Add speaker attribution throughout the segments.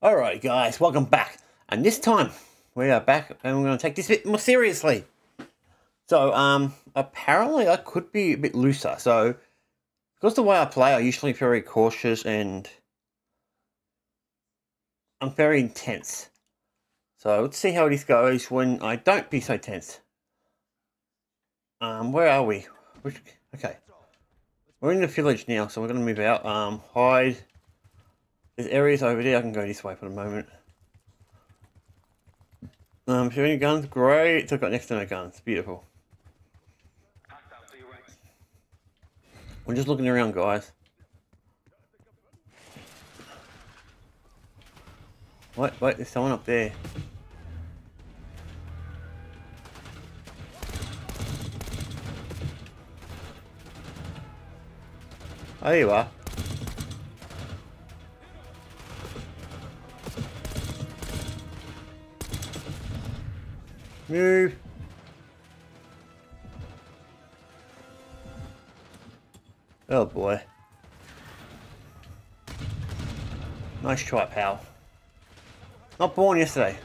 Speaker 1: Alright guys, welcome back. And this time, we are back and we're going to take this a bit more seriously. So, um, apparently I could be a bit looser. So, because the way I play, I'm usually very cautious and I'm very intense. So, let's see how this goes when I don't be so tense. Um, where are we? Which, okay. We're in the village now, so we're going to move out. Um, hide. There's areas over there. I can go this way for the moment. Um, any guns? Great. So I've got next to no guns. Beautiful. I'm just looking around, guys. Wait, wait, there's someone up there. Oh, you are. Move. Oh boy. Nice try, pal. Not born yesterday.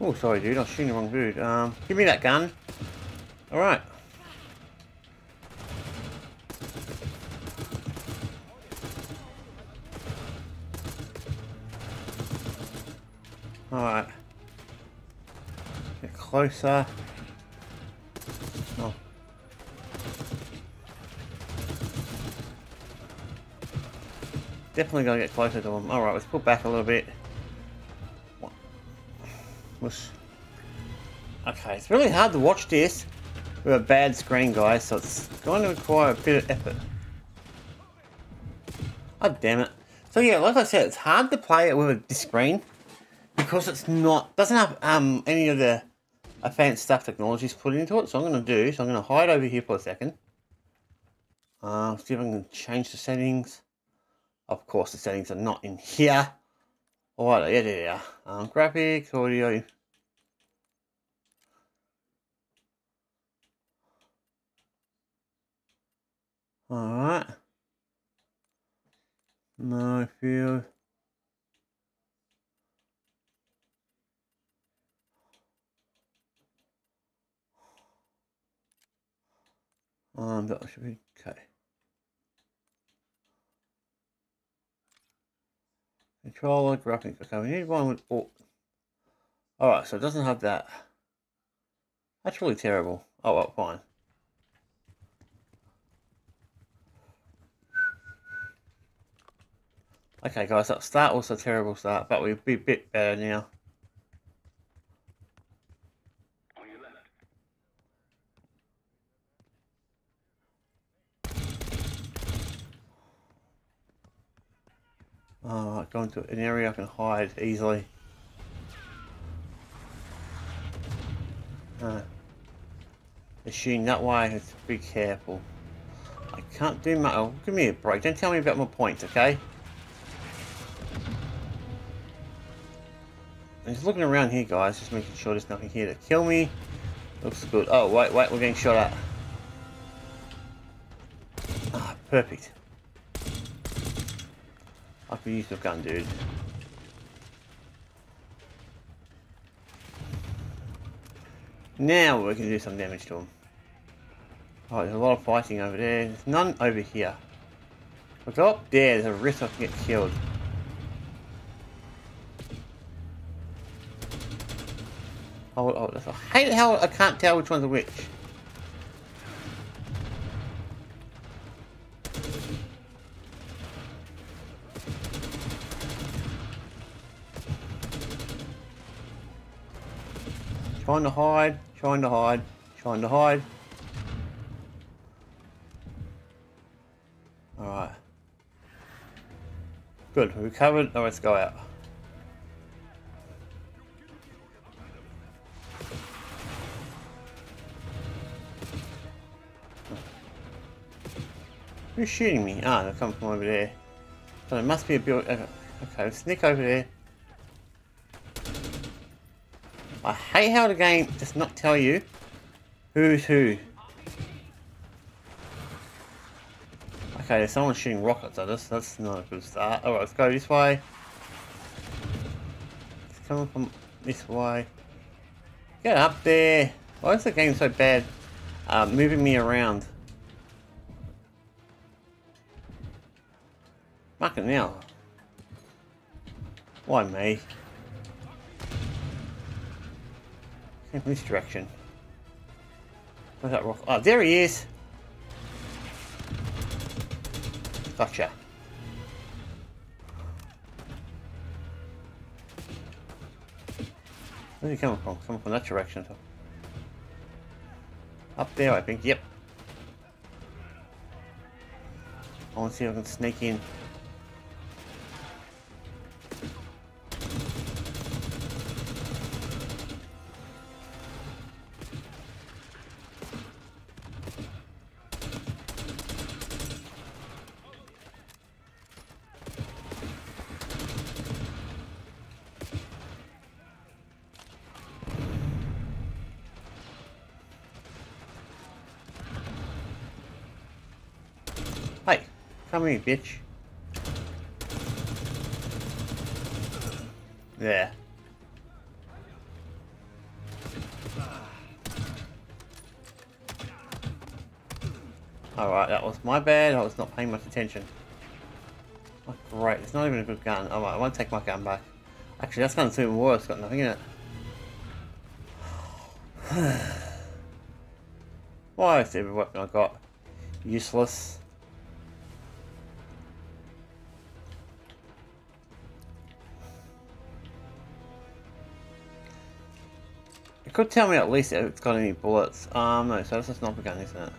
Speaker 1: Oh, sorry, dude. I was shooting the wrong dude. Um, give me that gun. Alright. Alright. Get closer. Oh. Definitely gonna get closer to them. Alright, let's pull back a little bit. Okay, it's really hard to watch this with a bad screen, guys, so it's going to require a bit of effort. Oh, damn it. So yeah, like I said, it's hard to play it with a screen because it's not doesn't have um any of the advanced stuff technologies put into it. So I'm going to do so I'm going to hide over here for a second. Uh, see if I can change the settings. Of course, the settings are not in here. All right, yeah, there they are. Um, graphics, audio. All right. No field. Um, that should be okay. Controller graphics. Okay, we need one with all. Alright, so it doesn't have that. That's really terrible. Oh, well, fine. Okay, guys, that start was a terrible start, but we'll be a bit better now. Uh, go into an area I can hide easily. Uh, shooting that way, I have to be careful. I can't do my... Oh, give me a break. Don't tell me about my points, okay? I'm just looking around here, guys. Just making sure there's nothing here to kill me. Looks good. Oh, wait, wait. We're getting shot at. Ah, perfect. I could use the gun, dude. Now we can do some damage to him. Oh, there's a lot of fighting over there. There's none over here. Go up oh, there, there's a risk I can get killed. Oh, oh, I hate how I can't tell which one's which. Trying to hide, trying to hide, trying to hide. Alright. Good, we recovered. Now let's go out. Who's shooting me? Ah, they're coming from over there. So there must be a build. Okay, let's sneak over there. I hate how the game does not tell you who's who. Okay, there's someone shooting rockets at us. That's not a good start. Alright, let's go this way. It's coming from this way. Get up there. Why is the game so bad? Uh, moving me around. It now. Why me? In this direction. Where's that rock? Oh, there he is! Gotcha. Where's he coming from? Coming from that direction. Up there, I think. Yep. I want to see if I can sneak in. Come here, bitch. There. Alright, that was my bad. I was not paying much attention. Oh, great, it's not even a good gun. Alright, I won't take my gun back. Actually, that's gun's even worse. Got nothing in it. Why is every weapon I got useless? It could tell me at least if it's got any bullets. Um, no, so that's a sniper gun, isn't it?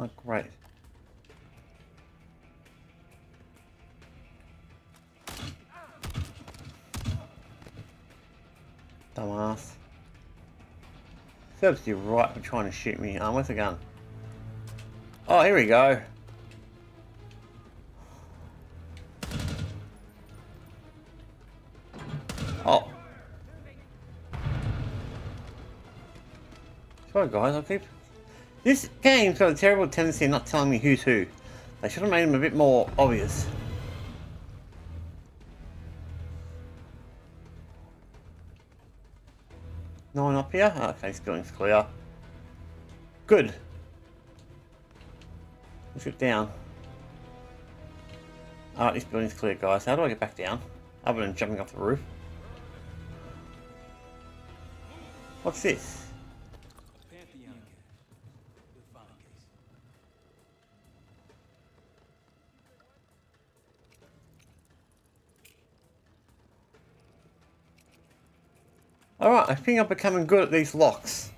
Speaker 1: Oh, great. Dumbass. Serves you right for trying to shoot me. Um, where's the gun? Oh, here we go. Oh. Sorry guys, I keep... This game's got a terrible tendency of not telling me who's who. They should have made them a bit more obvious. No one up here? Okay, building's clear. Good. Let's down. Alright, this building's clear, guys. How do I get back down? Other than jumping off the roof. What's this? Alright, I think I'm becoming good at these locks.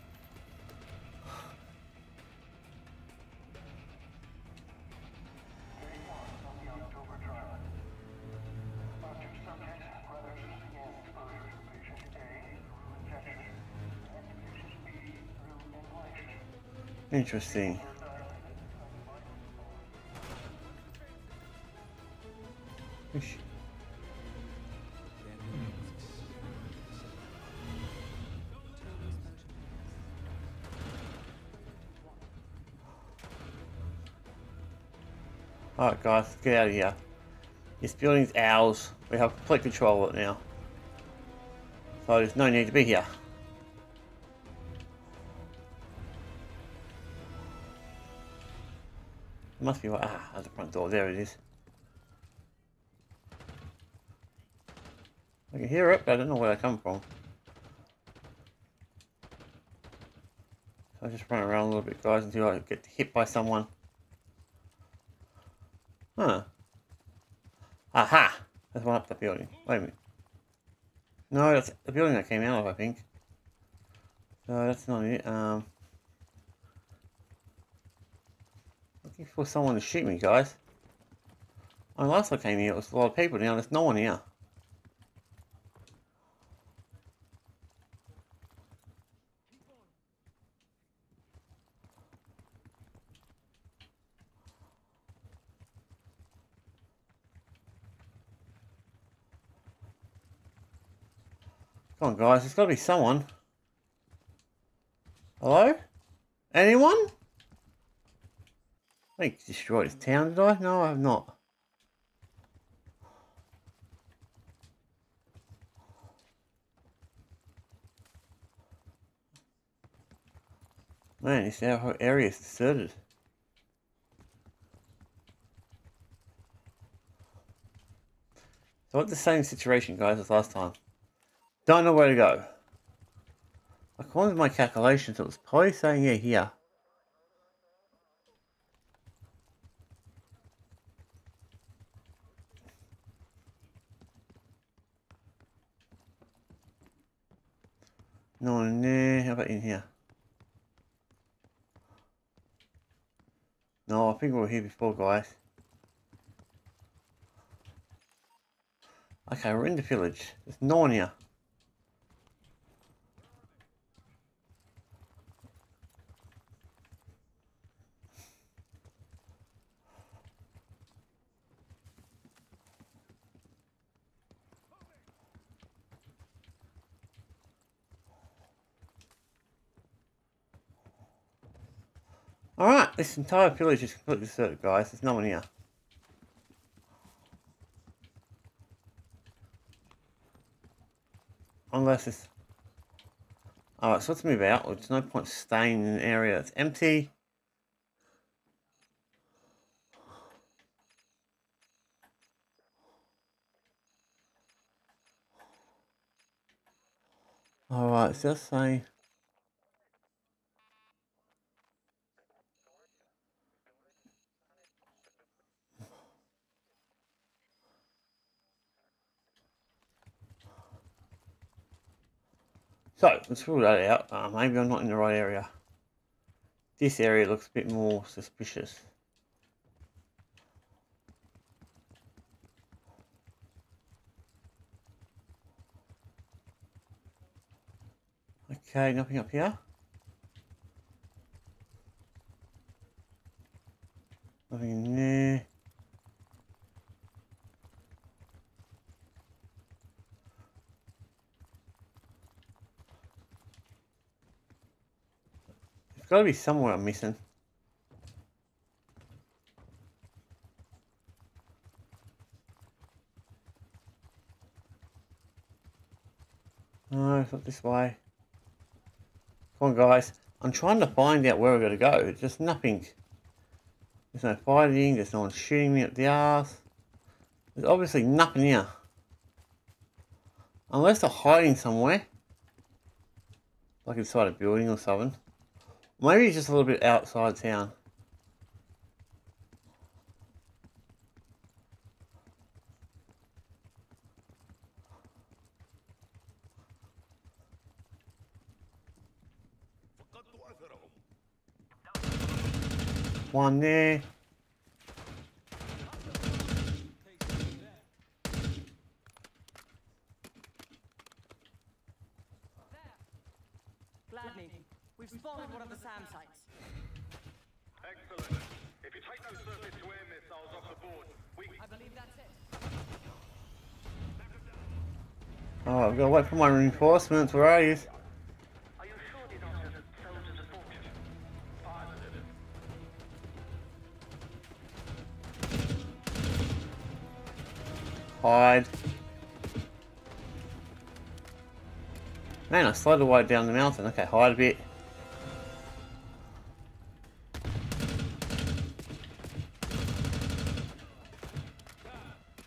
Speaker 1: Interesting. Alright guys, get out of here. This building's ours. We have complete control of it now. So there's no need to be here. Must be what ah, at the front door, there it is. I can hear it, but I don't know where I come from. So I just run around a little bit guys until I get hit by someone. Huh. Aha! There's one up the building. Wait a minute. No, that's the building I came out of, I think. So that's not it. Um, looking for someone to shoot me, guys. Oh, last I came here, it was a lot of people. Now there's no one here. Come on, guys. There's got to be someone. Hello? Anyone? I destroyed his town, did I? No, I have not. Man, this area is deserted. So what the same situation, guys, as last time. Don't know where to go. According to my calculations, it was probably saying yeah here. No there. How about in here? No, I think we were here before, guys. Okay, we're in the village. There's no one here. Alright, this entire village is completely deserted, guys. There's no one here. Unless it's... Alright, so let's move out. There's no point staying in an area that's empty. Alright, so let's say... So, let's rule that out. Uh, maybe I'm not in the right area. This area looks a bit more suspicious. Okay, nothing up here. Nothing in there. Gotta be somewhere I'm missing. No, it's not this way. Come on, guys. I'm trying to find out where we're going to go. It's Just nothing. There's no fighting. There's no one shooting me at the ass. There's obviously nothing here. Unless they're hiding somewhere. Like inside a building or something. Maybe just a little bit outside town. One there.
Speaker 2: Spotted one of the SAM sites.
Speaker 3: Excellent. If you take those surface-to-air missiles off the board, we...
Speaker 2: I believe that's it.
Speaker 1: Oh, I've got to wait for my reinforcements. Where are you?
Speaker 3: Are you sure these aren't soldiers of fortune? Positive.
Speaker 1: Hide. Man, I slid away down the mountain. Okay, hide a bit.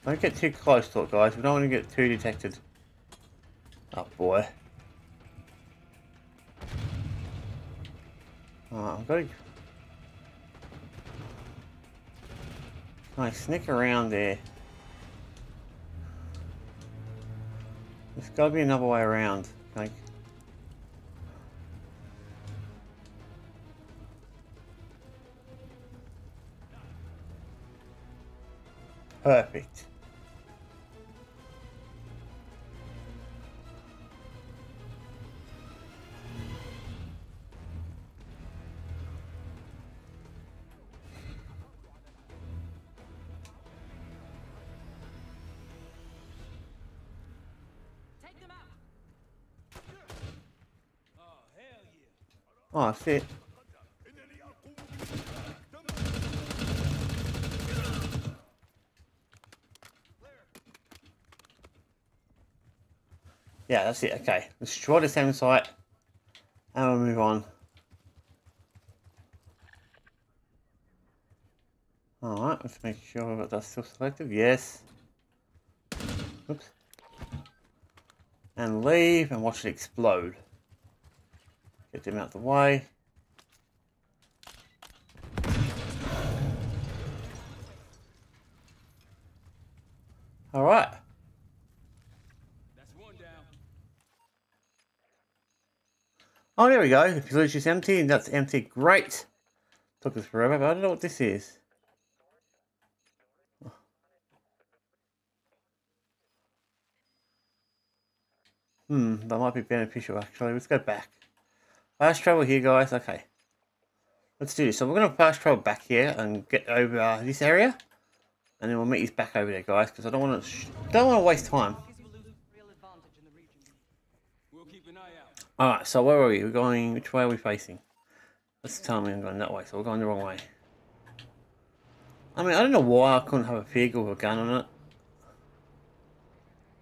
Speaker 1: Don't get too close to it, guys. We don't want to get too detected. Oh, boy. Oh, I've got to... I sneak around there? There's got to be another way around. Like... Perfect. Oh, that's it. Yeah, that's it. Okay, destroy the SAM site, and we'll move on. Alright, let's make sure that that's still selected. Yes. Oops. And leave and watch it explode. Get them out of the way.
Speaker 4: One down.
Speaker 1: Oh, there we go. The village is empty, and that's empty. Great. Took us forever, but I don't know what this is. Hmm, that might be beneficial actually. Let's go back. Fast travel here, guys. Okay. Let's do this. So we're going to fast travel back here and get over uh, this area. And then we'll meet you back over there, guys, because I don't want to don't want to waste time.
Speaker 4: Out.
Speaker 1: Alright, so where are we? We're going, which way are we facing? Let's tell me I'm going that way, so we're going the wrong way. I mean, I don't know why I couldn't have a vehicle with a gun on it.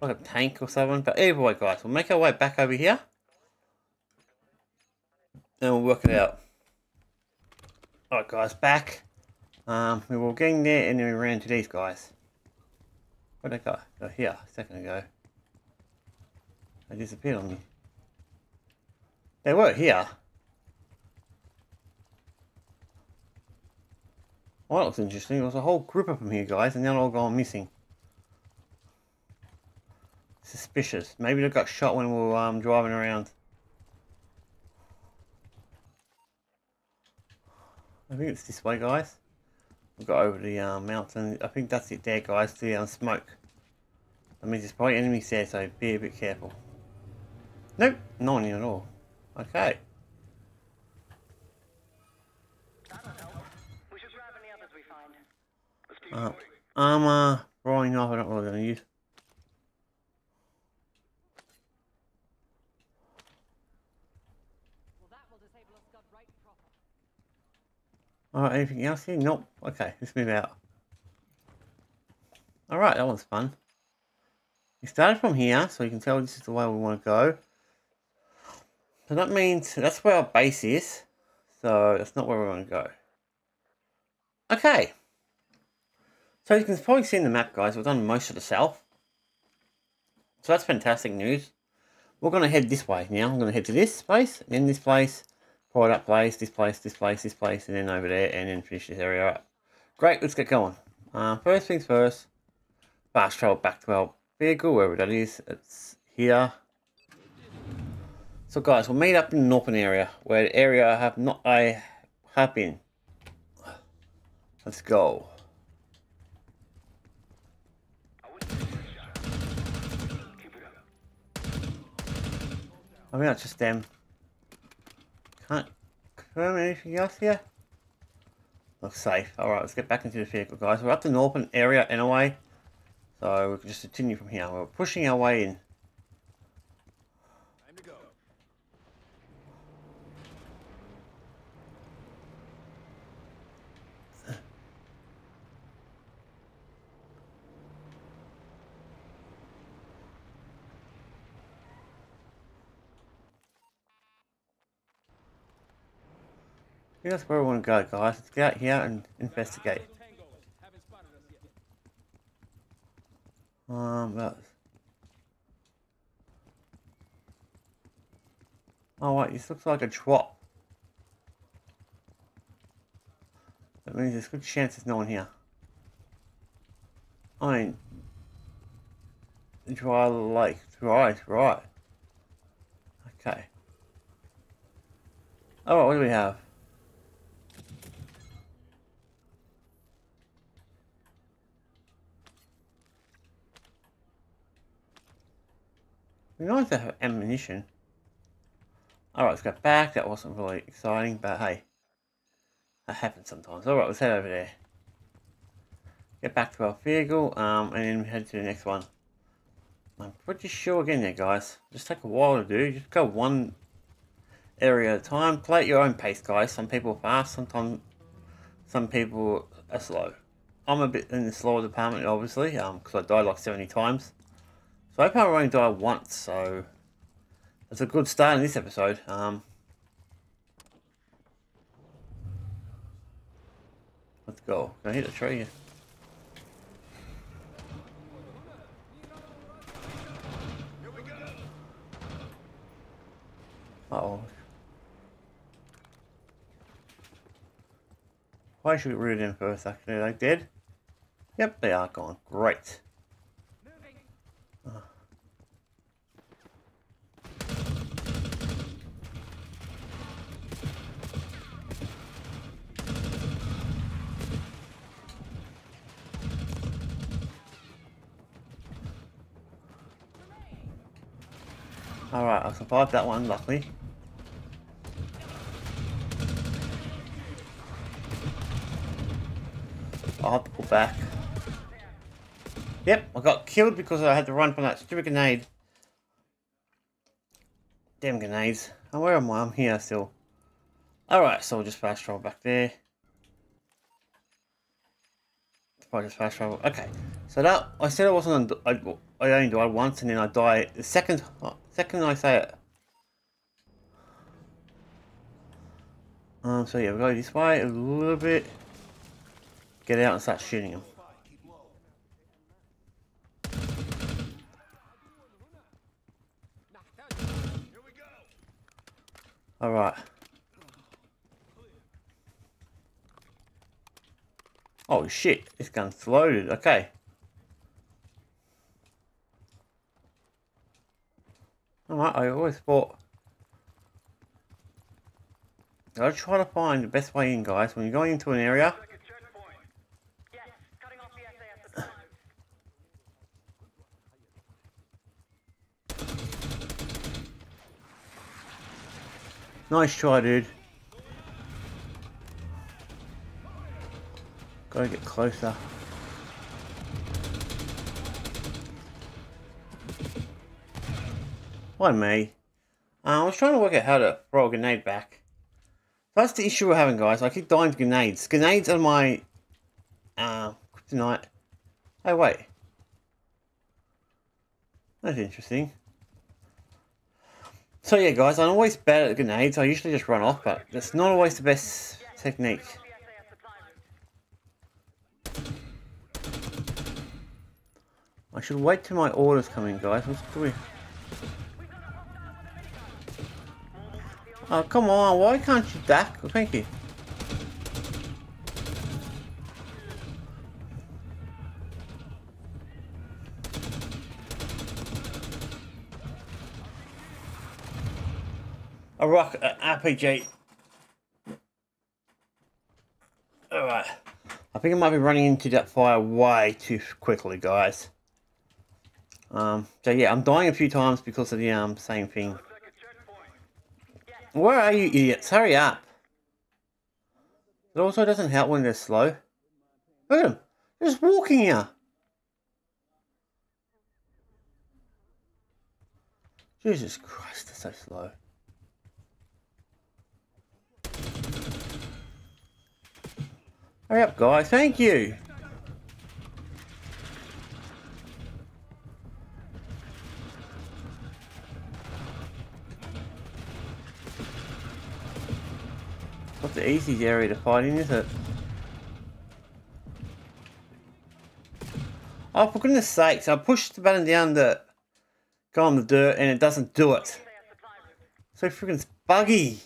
Speaker 1: Like a tank or something, but either way, guys, we'll make our way back over here. And we'll work it out. Alright, guys, back. Um, we were getting there and then we ran into these guys. Where'd they go? Go here, a second ago. They disappeared on me. They were here. Well, that looks interesting. There was a whole group of them here, guys, and they're all gone missing. Suspicious. Maybe they got shot when we were um, driving around. I think it's this way, guys. We've got over the um, mountain. I think that's it there, guys. The um, smoke. That means there's probably enemies there, so be a bit careful. Nope, no one here at all. Okay.
Speaker 2: That'll help. We should grab any others we find.
Speaker 3: Let's keep
Speaker 1: Uh, armor, rolling off, I don't really gonna use.
Speaker 2: Well, that will disable a scud right proper.
Speaker 1: Alright, anything else here? Nope. Okay, let's move out. Alright, that was fun. We started from here, so you can tell this is the way we want to go. So that means that's where our base is. So that's not where we want to go. Okay. So you can probably see in the map, guys, we've done most of the south. So that's fantastic news. We're going to head this way now. I'm going to head to this place, and then this place, Pour that place, this place, this place, this place, and then over there, and then finish this area up. Great, let's get going. Uh, first things first, fast travel back to our vehicle, wherever that is. It's here. So guys, we'll meet up in the northern area, where the area I have not I have been. Let's go.
Speaker 3: I up.
Speaker 1: Mean, that's just them. Can't confirm anything else here. Looks safe. Alright, let's get back into the vehicle, guys. We're up the northern area anyway. So we can just continue from here. We're pushing our way in. I think that's where we want to go, guys. Let's get out here and investigate. Um. Oh, wait, this looks like a drop. That means there's a good chance there's no one here. I mean... Dry lake. Right, right. Okay. Alright, what do we have? We nice to have ammunition. Alright, let's go back. That wasn't really exciting, but hey. That happens sometimes. Alright, let's head over there. Get back to our vehicle, um, and then head to the next one. I'm pretty sure again there, guys. Just take a while to do. Just go one area at a time. Play at your own pace, guys. Some people are fast, sometimes some people are slow. I'm a bit in the slower department, obviously, um, because I died like 70 times. So I I only died once, so that's a good start in this episode. Um, let's go. Can I hit a tree? Uh oh. Why should we root in first? Are they dead? Yep, they are gone. Great. Alright, I survived that one, luckily. I'll have to pull back. Yep, I got killed because I had to run from that stupid grenade. Damn grenades. Oh, where am I? I'm here still. Alright, so we'll just fast travel back there. I just fast travel. Okay, so that I said I wasn't. I, I only die once, and then I die the second second I say it. Um. So yeah, we go this way a little bit. Get out and start shooting him. All right. Oh shit, this gun's loaded. Okay. Alright, I always thought... I try to find the best way in, guys. When you're going into an area, nice try, dude. Gotta get closer. Why me? Uh, I was trying to work out how to throw a grenade back. That's the issue we're having, guys. I keep dying to grenades. Grenades are my uh, kryptonite. Oh, wait. That's interesting. So yeah, guys, I'm always bad at grenades. I usually just run off, but that's not always the best technique. I should wait till my orders come in, guys. What's do Oh, come on. Why can't you duck? Thank you. A rock, uh, RPG. Alright. I think I might be running into that fire way too quickly, guys. Um, so yeah, I'm dying a few times because of the um same thing. Where are you idiots? Hurry up. It also doesn't help when they're slow. Look at them. They're just walking here. Jesus Christ, they're so slow. Hurry up, guys. Thank you. Easiest area to fight in, is it? Oh, for goodness sakes, I pushed the button down to go on the dirt and it doesn't do it. So freaking buggy.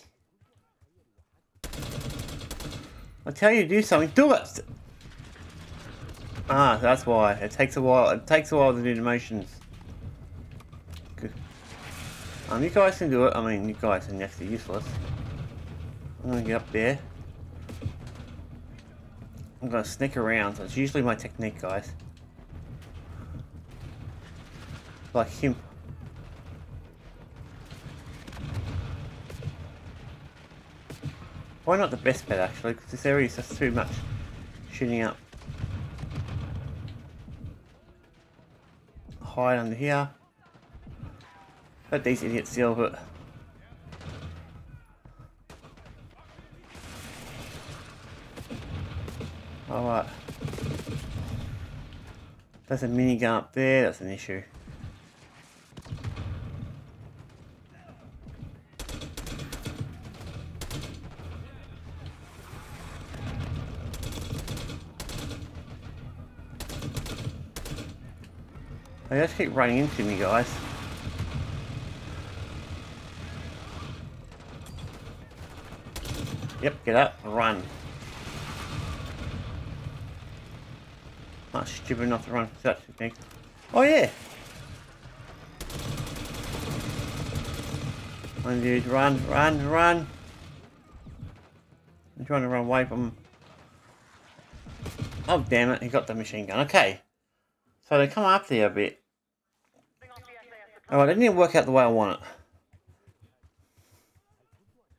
Speaker 1: I tell you to do something, do it! Ah, that's why. It takes a while. It takes a while to do the motions. Good. Um, you guys can do it. I mean, you guys are next to useless. I'm gonna get up there. I'm gonna sneak around. That's usually my technique, guys. Like him. Why not the best bet actually? Because this area is just too much shooting up. Hide under here. Let these idiots deal with it. Alright. There's a minigun up there, that's an issue. They just keep running into me, guys. Yep, get up, run. Not stupid enough to run such a thing. Oh yeah! Run dude, run, run, run! I'm trying to run away from Oh damn it, he got the machine gun. Okay. So they come after you a bit. Alright, that didn't work out the way I want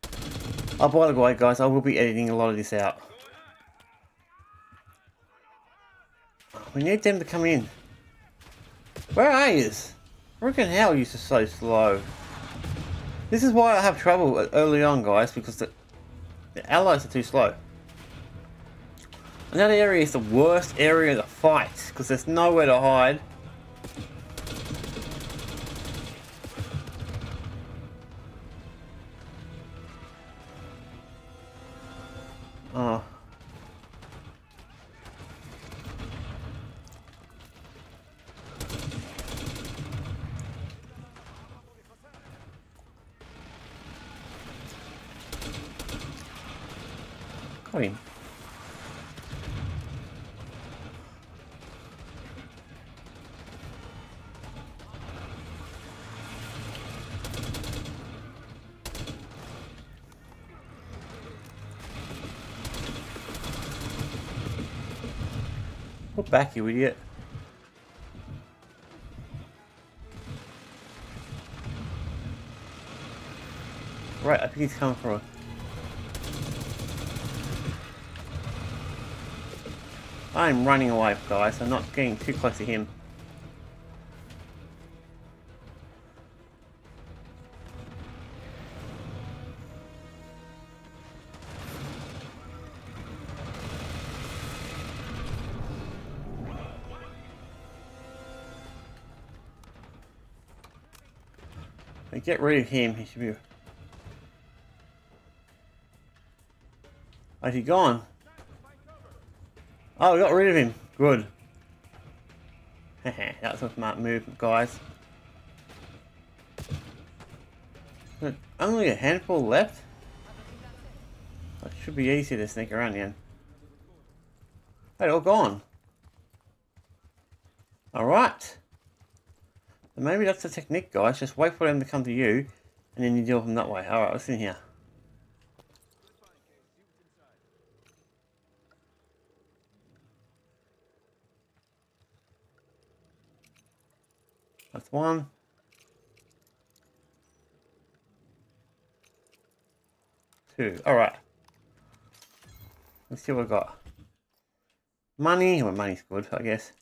Speaker 1: it. Oh, by the way, guys, I will be editing a lot of this out. We need them to come in. Where are you? Freaking hell, you're so slow. This is why I have trouble early on, guys, because the, the allies are too slow. Another area is the worst area to fight, because there's nowhere to hide. Back, you idiot. Right, I think he's coming for us. I'm running away, guys. I'm not getting too close to him. If we get rid of him, he should be... Is he gone? Oh, we got rid of him. Good. That's a smart move, guys. Only a handful left? It should be easy to sneak around again. They're all gone. Alright. So maybe that's the technique, guys. Just wait for them to come to you, and then you deal with them that way. Alright, what's in here? That's one. Two. Alright. Let's see what we got. Money. Well, money's good, I guess.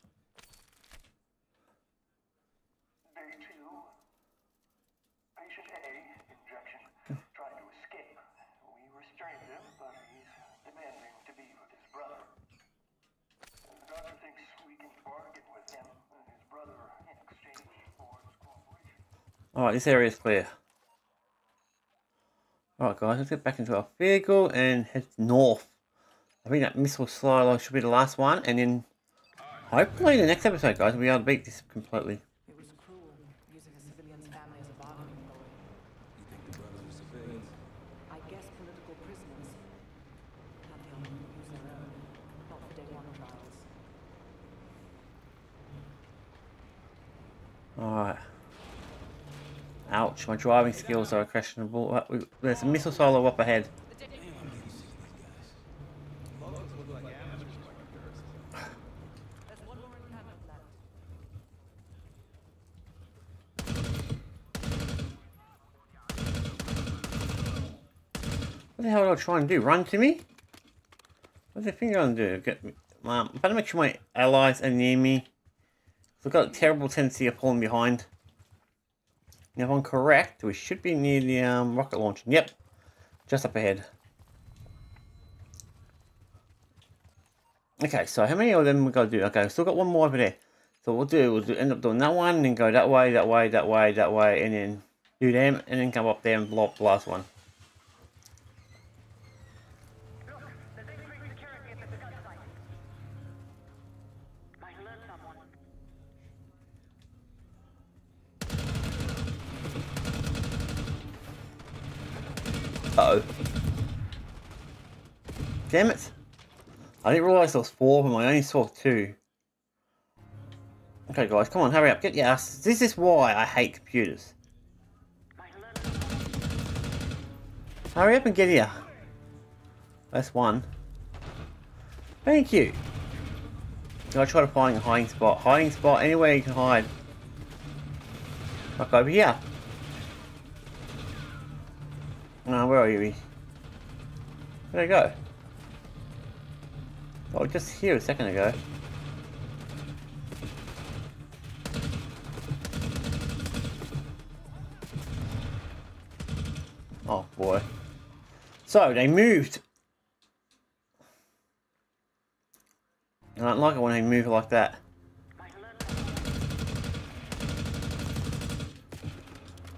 Speaker 3: Day two. Patient A, injection, trying to escape. We restrained him, but he's demanding to be with his brother. The doctor thinks we can bargain with him and his brother in exchange for his cooperation.
Speaker 1: Alright, this area is clear. Alright guys, let's get back into our vehicle and head north. I think that missile silo should be the last one, and then hopefully in the next episode, guys, we'll be able to beat this completely.
Speaker 5: It was cruel, using a civilian's family as a bargaining ploy.
Speaker 4: You think the brothers were civilians?
Speaker 5: I guess political prisoners. Pantheon wouldn't use their own, not for day one trials.
Speaker 1: Alright. Ouch, my driving skills are questionable. Uh, There's a missile silo up ahead.
Speaker 4: I'm.
Speaker 1: What the hell are I trying to do? Run to me? What's the thing going to do? Get me. Um, I'm to make sure my allies are near me. I've got a terrible tendency of falling behind. Now, if I'm correct, we should be near the um, rocket launcher. Yep, just up ahead. Okay, so how many of them we got to do? Okay, we've still got one more over there. So what we'll do, we'll do, end up doing that one, and then go that way, that way, that way, that way, and then do them, and then come up there and blow up the last one. Uh oh. Damn it. I didn't realise there was four of them, I only saw two. Okay guys, come on, hurry up, get your ass. This is why I hate computers. Hurry up and get here. That's one. Thank you. I try to find a hiding spot. Hiding spot anywhere you can hide. Like over here. No, where are you? Where'd they go? Oh, just here a second ago. Oh boy. So they moved. I don't like it when they move like that.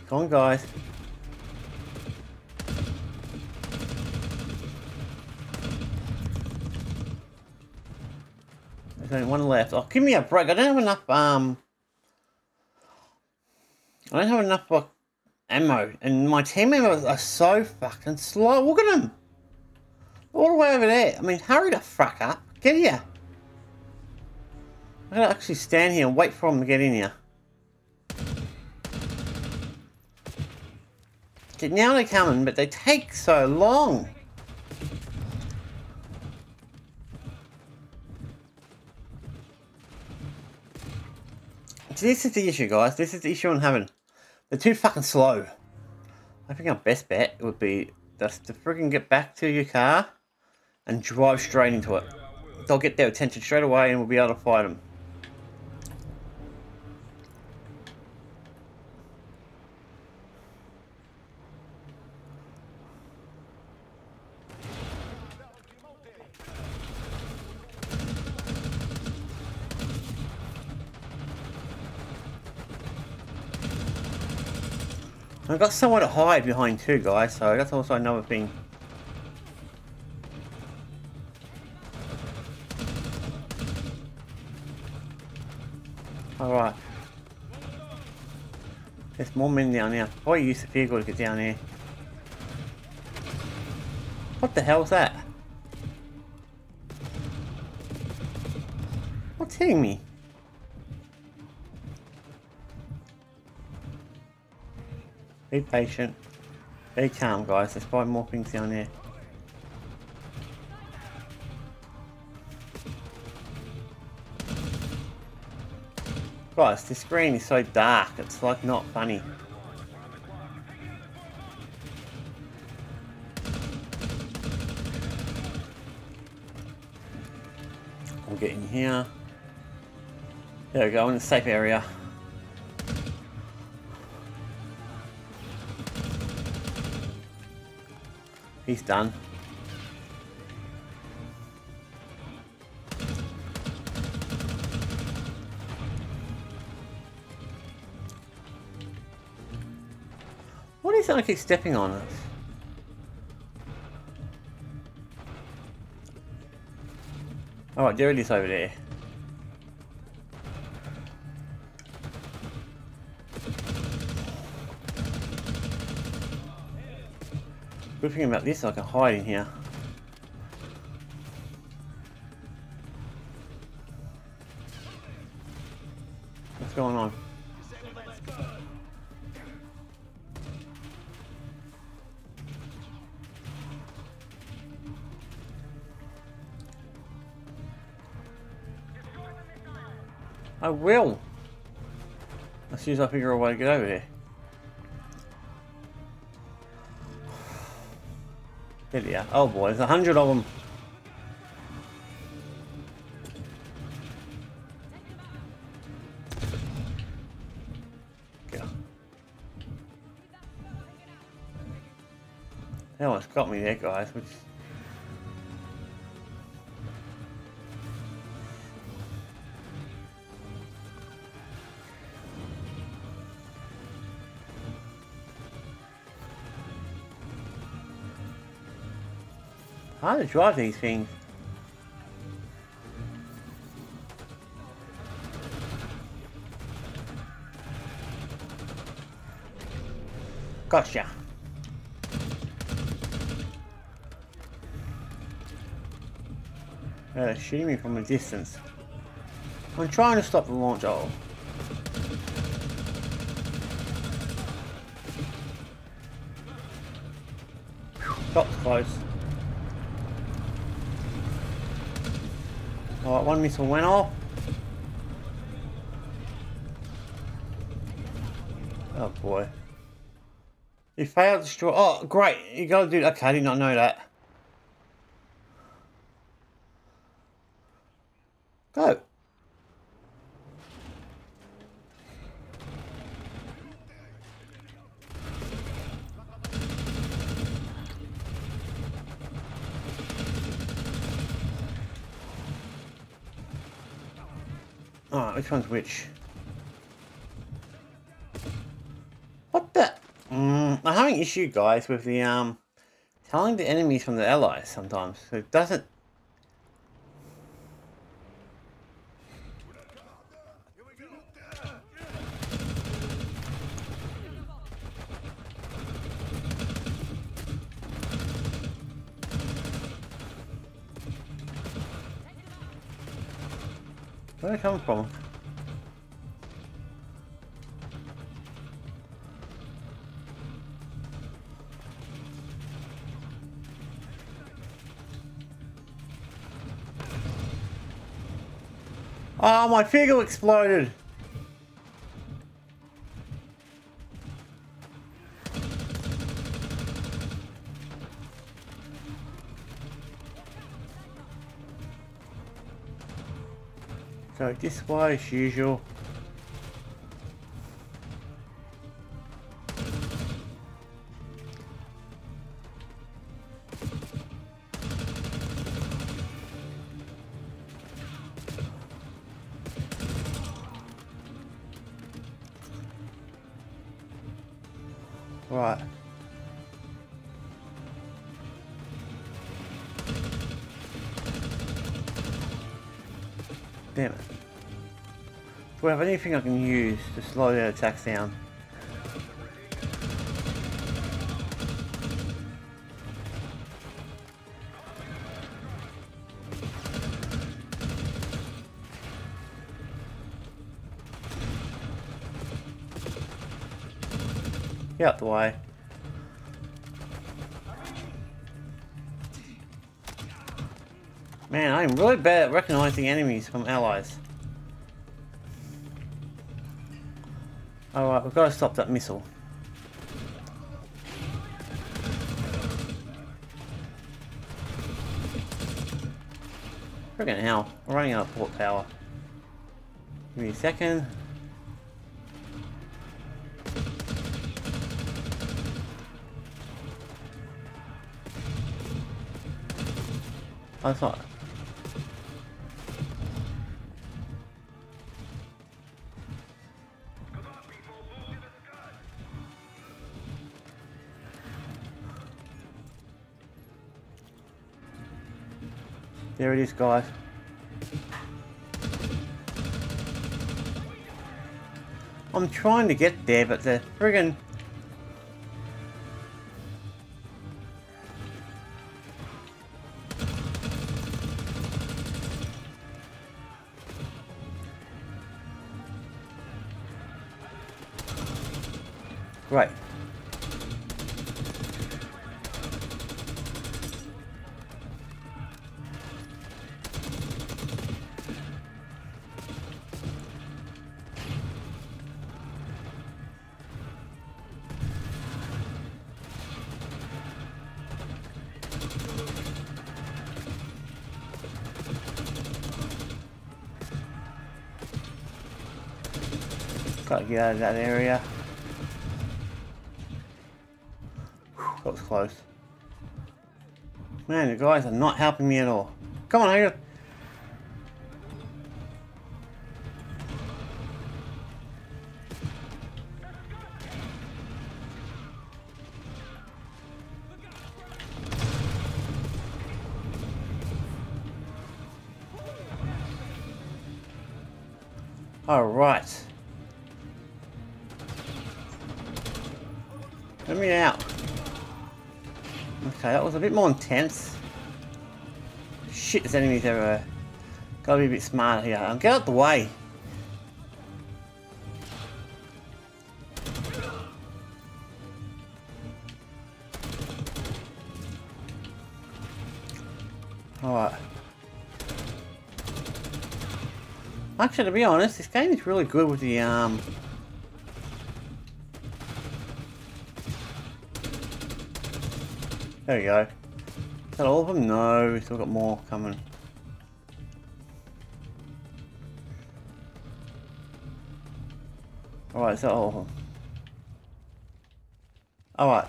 Speaker 1: Come on, guys. There's only one left. Oh, give me a break. I don't have enough, um... I don't have enough uh, ammo. And my team members are so fucking slow. Look at them. All the way over there. I mean, hurry the fuck up. Get here. I gotta actually stand here and wait for them to get in here. Okay, now they're coming, but they take so long. This is the issue, guys. This is the issue I'm having. They're too fucking slow. I think our best bet would be just to freaking get back to your car and drive straight into it. They'll get their attention straight away and we'll be able to fight them. I've got somewhere to hide behind too, guys, so that's also another thing. Alright. There's more men down here. Why use the vehicle to get down here? What the hell's that? What's hitting me? Be patient. Be calm, guys. There's probably more things down there. Guys, this screen is so dark. It's like not funny. We'll get in here. There we go, in the safe area. He's done. What is that I keep stepping on It? Alright, there is over there. Good thing about this, I can hide in here. What's going on? I will. As soon as I figure a way to get over there. There are. Oh boy, there's a hundred of them. Go. They almost got me there, guys. Which... to drive these things. Gotcha. Uh, shooting me from a distance. I'm trying to stop the launch. Oh. That was close. Oh, Alright, one missile went off. Oh boy. He failed to destroy. Oh, great. You gotta do. Okay, I did not know that. Go. Alright, which one's which? What the? Mm, I'm having issue, guys, with the, um, telling the enemies from the allies sometimes. It doesn't... Where are they coming from? My figure exploded! So this way as usual. Right. Damn it. Do I have anything I can use to slow their attacks down? Get out the way. Man, I'm really bad at recognizing enemies from allies. Alright, we've got to stop that missile. Friggin' hell, we're running out of port power. Give me a second. That's not. There it is, guys. I'm trying to get there, but the friggin' get out of that area. Whew, That was close. Man, the guys are not helping me at all. Come on, Hager. Alright. Okay, that was a bit more intense. Shit, there's enemies everywhere. Gotta be a bit smarter here. Um, get out the way. Alright. Actually, to be honest, this game is really good with the, um... There we go. Is that all of them? No, we still got more coming. Alright, is that all of them? Alright.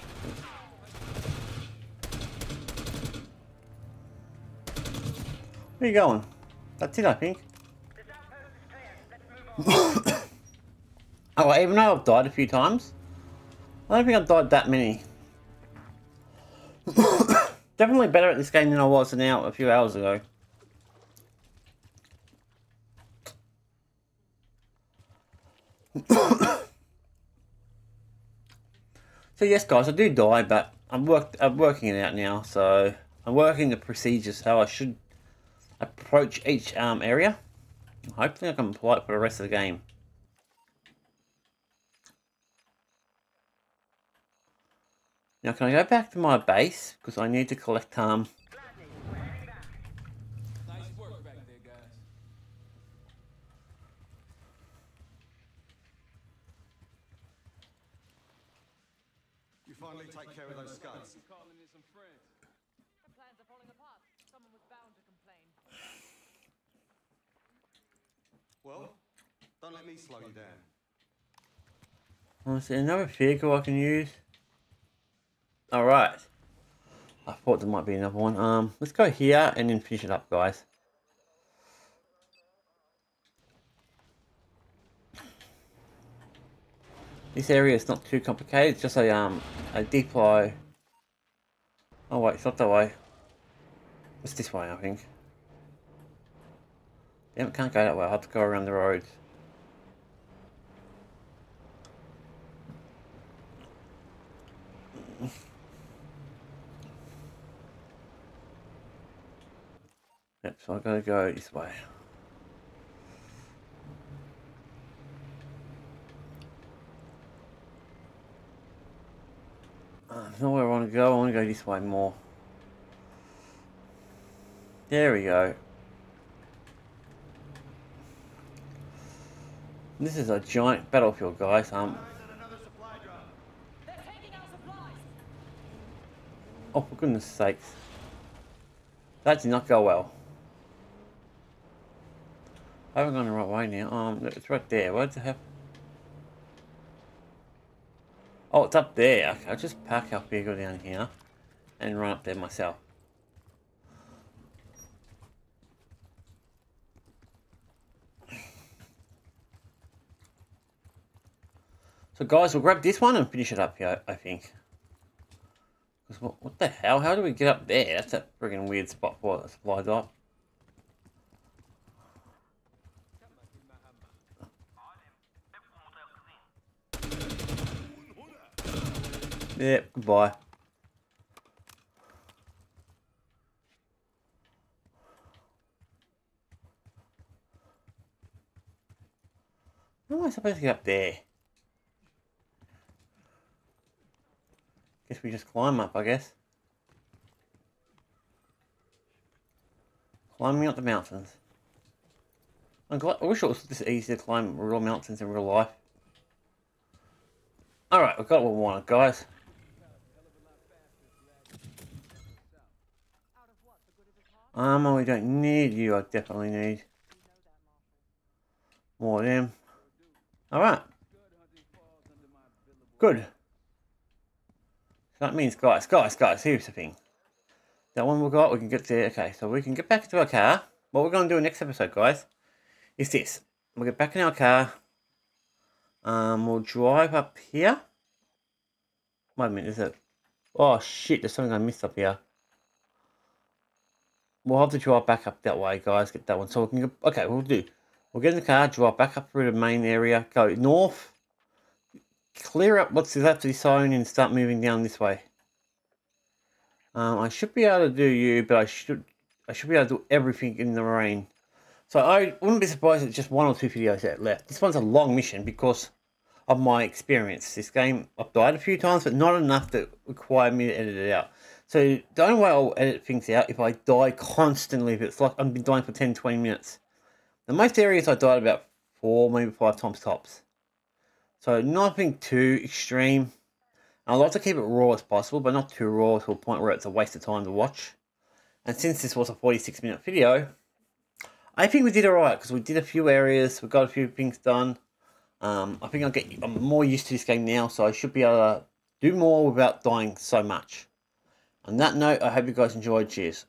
Speaker 1: Where are you going? That's it, I think. Oh, even though I've died a few times, I don't think I've died that many. Definitely better at this game than I was now a few hours ago. so yes, guys, I do die, but I'm work I'm working it out now. So I'm working the procedures how I should approach each um, area. Hopefully, I can apply it for the rest of the game. Now can I go back to my base? Because I need to collect um
Speaker 2: Gladly, we're heading back.
Speaker 4: Nice work back there, guys.
Speaker 6: You finally take care of those scuds.
Speaker 4: Calling in some friends.
Speaker 5: Her plans are falling apart. Someone was bound to complain.
Speaker 6: Well, don't let me slow you down.
Speaker 1: Oh, is there another vehicle I can use? Alright. I thought there might be another one. Um let's go here and then finish it up guys. This area is not too complicated, it's just a um a depot. Oh wait, it's not that way. It's this way I think. It can't go that way, I have to go around the roads. Yep, so I'm going to go this way. Uh, not where I want to go, I want to go this way more. There we go. This is a giant battlefield, guys. Um,
Speaker 5: They're taking our supplies!
Speaker 1: oh, for goodness sakes. That did not go well. I haven't gone the right way now. Um, it's right there. What it have? Oh, it's up there. Okay, I'll just park our vehicle down here and run up there myself. So guys, we'll grab this one and finish it up here, I think. what, what the hell? How do we get up there? That's a friggin' weird spot for the supply drop. Yep, goodbye. How am I supposed to get up there? Guess we just climb up, I guess. Climbing up the mountains. I wish it was this easy to climb real mountains in real life. Alright, we've got what we wanted, guys.
Speaker 5: Out of what?
Speaker 1: Armor, we don't need you, I definitely need
Speaker 5: We
Speaker 1: more of them. Alright. Good. That means, guys, guys, guys, here's the thing. That one we've got, we can get there. Okay, so we can get back to our car. What we're going to do next episode, guys, is this. We'll get back in our car. Um, we'll drive up here. Wait a minute, is it? Oh, shit, there's something I missed up here. We'll have to drive back up that way, guys. Get that one. So we can get... Okay, we'll do... We'll get in the car, drive back up through the main area, go north, clear up what's left of this zone and start moving down this way. Um, I should be able to do you, but I should I should be able to do everything in the rain. So I wouldn't be surprised if just one or two videos that left. This one's a long mission because of my experience. This game, I've died a few times, but not enough to require me to edit it out. So the only way I'll edit things out if I die constantly, if it's like I've been dying for 10, 20 minutes. The most areas I died about four, maybe five times tops. So nothing too extreme. I like to keep it raw as possible, but not too raw to a point where it's a waste of time to watch. And since this was a 46 minute video, I think we did alright because we did a few areas, we got a few things done. Um, I think I'll get I'm more used to this game now, so I should be able to do more without dying so much. On that note, I hope you guys enjoyed. Cheers.